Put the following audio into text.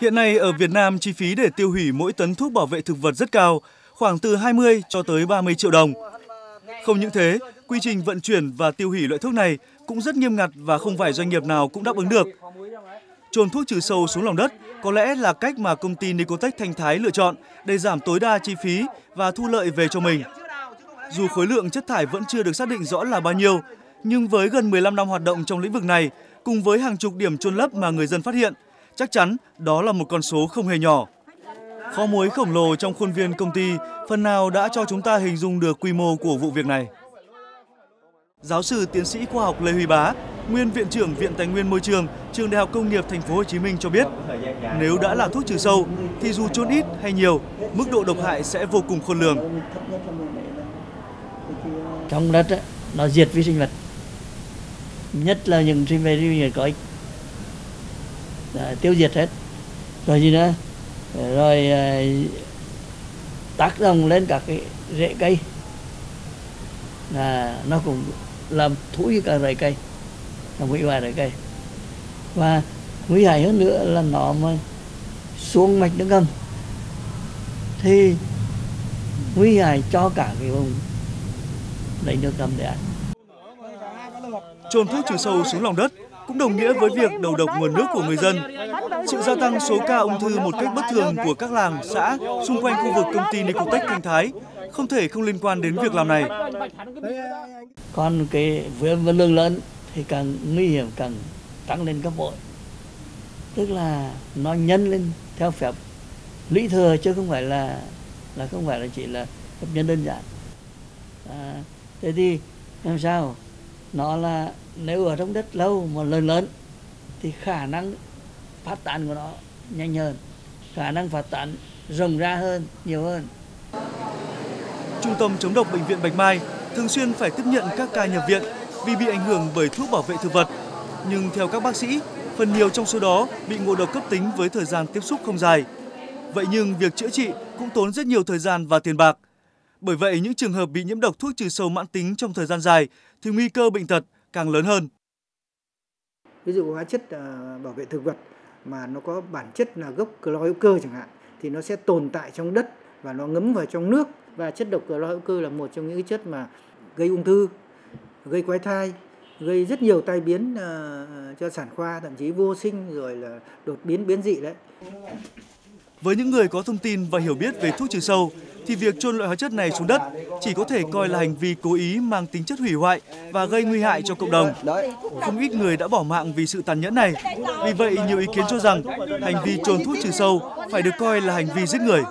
Hiện nay ở Việt Nam chi phí để tiêu hủy mỗi tấn thuốc bảo vệ thực vật rất cao, khoảng từ 20 cho tới 30 triệu đồng. Không những thế, quy trình vận chuyển và tiêu hủy loại thuốc này cũng rất nghiêm ngặt và không phải doanh nghiệp nào cũng đáp ứng được. Trồn thuốc trừ sâu xuống lòng đất có lẽ là cách mà công ty Nicotech Thanh Thái lựa chọn để giảm tối đa chi phí và thu lợi về cho mình. Dù khối lượng chất thải vẫn chưa được xác định rõ là bao nhiêu, nhưng với gần 15 năm hoạt động trong lĩnh vực này, cùng với hàng chục điểm chôn lấp mà người dân phát hiện, chắc chắn đó là một con số không hề nhỏ. Kho muối khổng lồ trong khuôn viên công ty phần nào đã cho chúng ta hình dung được quy mô của vụ việc này. Giáo sư tiến sĩ khoa học Lê Huy Bá, nguyên viện trưởng Viện Tài nguyên Môi trường, Trường Đại học Công nghiệp Thành phố Hồ Chí Minh cho biết, nếu đã là thuốc trừ sâu thì dù chôn ít hay nhiều, mức độ độc hại sẽ vô cùng khôn lường. Trong đất ấy, nó diệt vi sinh vật, nhất là những sinh vật vi có ích, tiêu diệt hết. Rồi gì nữa? Rồi ờ, tác động lên các cái rễ cây. Là nó cũng làm thúi cả rễ cây. Làm hủy hoại rễ cây. Và nguy hại hơn nữa là nó mà xuống mạch nước ngầm. Thì nguy hại cho cả cái vùng lấy nước ngầm để ăn. Trồn thuốc trừ sâu xuống lòng đất cũng đồng nghĩa với việc đầu độc nguồn nước của người dân. Sự gia tăng số ca ung thư một cách bất thường của các làng, xã xung quanh khu vực công ty Nicotech Thanh Thái không thể không liên quan đến việc làm này. Còn cái viêm và lương lớn thì càng nguy hiểm càng tăng lên gấp bội. Tức là nó nhân lên theo phép lũy thừa chứ không phải là là không phải là chỉ là phép nhân đơn giản. À, thế thì làm sao? Nó là nếu ở trong đất lâu mà lớn lớn thì khả năng phát tán của nó nhanh hơn, khả năng phát tán rộng ra hơn, nhiều hơn. Trung tâm chống độc bệnh viện Bạch Mai thường xuyên phải tiếp nhận các ca nhập viện vì bị ảnh hưởng bởi thuốc bảo vệ thực vật. Nhưng theo các bác sĩ, phần nhiều trong số đó bị ngộ độc cấp tính với thời gian tiếp xúc không dài. Vậy nhưng việc chữa trị cũng tốn rất nhiều thời gian và tiền bạc. Bởi vậy những trường hợp bị nhiễm độc thuốc trừ sâu mãn tính trong thời gian dài thì nguy cơ bệnh tật càng lớn hơn. Ví dụ hóa chất bảo vệ thực vật mà nó có bản chất là gốc clo hữu cơ chẳng hạn thì nó sẽ tồn tại trong đất và nó ngấm vào trong nước và chất độc clo hữu cơ là một trong những chất mà gây ung thư, gây quái thai, gây rất nhiều tai biến uh, cho sản khoa thậm chí vô sinh rồi là đột biến biến dị đấy. Với những người có thông tin và hiểu biết về thuốc trừ sâu thì việc chôn loại hóa chất này xuống đất chỉ có thể coi là hành vi cố ý mang tính chất hủy hoại và gây nguy hại cho cộng đồng. Không ít người đã bỏ mạng vì sự tàn nhẫn này. Vì vậy, nhiều ý kiến cho rằng hành vi chôn thuốc trừ sâu phải được coi là hành vi giết người.